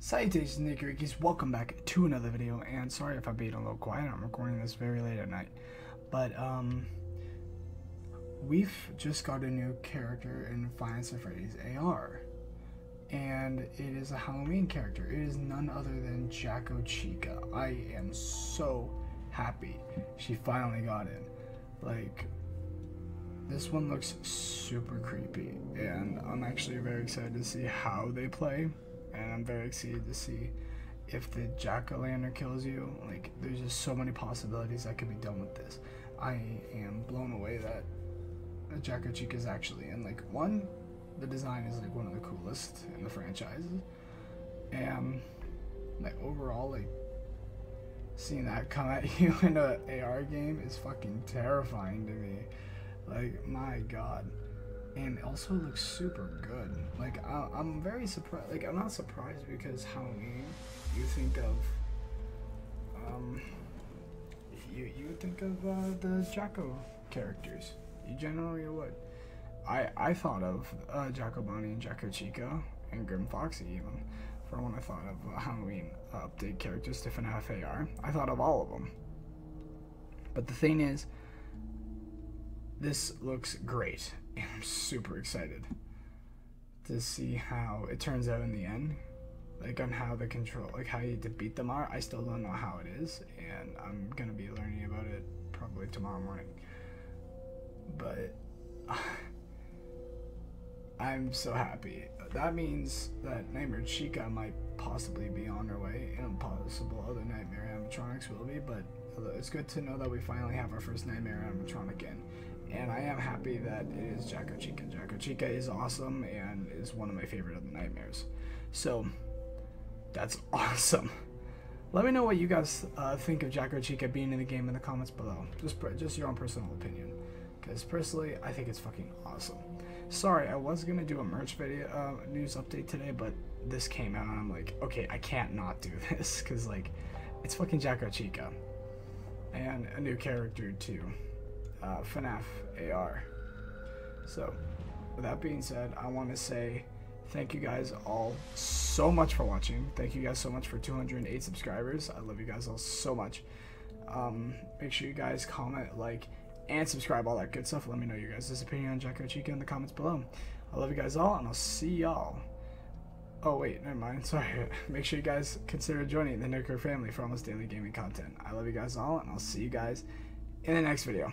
Salutations NickiRickies, welcome back to another video, and sorry if I'm being a little quiet, I'm recording this very late at night. But, um, we've just got a new character in Nights at Freddy's AR. And it is a Halloween character. It is none other than Jacko Chica. I am so happy she finally got in. Like, this one looks super creepy, and I'm actually very excited to see how they play and I'm very excited to see if the jack o' lantern kills you. Like, there's just so many possibilities that could be done with this. I am blown away that Jack o' Chica is actually in. Like, one, the design is like one of the coolest in the franchise, and like overall, like seeing that come at you in a AR game is fucking terrifying to me. Like, my god and also looks super good. Like I, am very surprised. Like I'm not surprised because Halloween, you think of, um, you you think of uh, the Jacko characters. You generally would. I I thought of uh, Jacko Bonnie and Jacko Chica and Grim Foxy even for when I thought of uh, Halloween update characters to FNAF AR. I thought of all of them. But the thing is, this looks great and I'm super excited to see how it turns out in the end. Like on how the control, like how you defeat them are. I still don't know how it is, and I'm gonna be learning about it probably tomorrow morning. But I'm so happy. That means that Nightmare Chica might possibly be on her way, and possible other Nightmare animatronics will be. But it's good to know that we finally have our first Nightmare animatronic in and I am happy that it is Jacko Chica. Jacko Chica is awesome and is one of my favorite of the nightmares. So that's awesome. Let me know what you guys uh, think of Jacko Chica being in the game in the comments below. Just just your own personal opinion, because personally I think it's fucking awesome. Sorry, I was gonna do a merch video uh, news update today, but this came out and I'm like, okay, I can't not do this because like it's fucking Jacko Chica and a new character too uh, FNAF AR. So, with that being said, I want to say thank you guys all so much for watching. Thank you guys so much for 208 subscribers. I love you guys all so much. Um, make sure you guys comment, like, and subscribe, all that good stuff. Let me know your guys' opinion on Jacko Chica in the comments below. I love you guys all, and I'll see y'all. Oh, wait, never mind. Sorry. Make sure you guys consider joining the Nerdcore family for almost daily gaming content. I love you guys all, and I'll see you guys in the next video.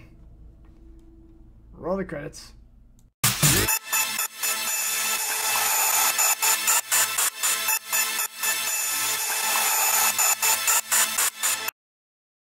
Roll the credits.